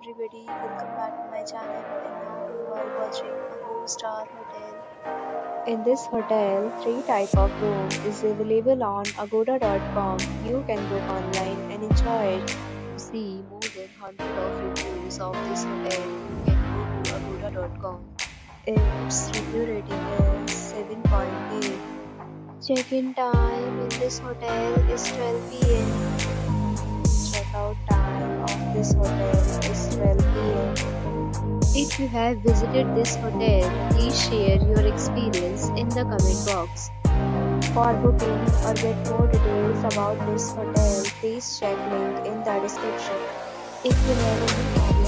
everybody, welcome back to my channel and now you are watching a 4-star hotel. In this hotel, three type of room is available on agoda.com. You can book online and enjoy it. To see more than 100 of reviews of this hotel, you can go to agoda.com. Its review rating is 7.8. Check-in time in this hotel is 12 pm. Check-out time of this hotel is 12 pm. If you have visited this hotel, please share your experience in the comment box. For booking or get more details about this hotel, please check link in the description. If you have any problem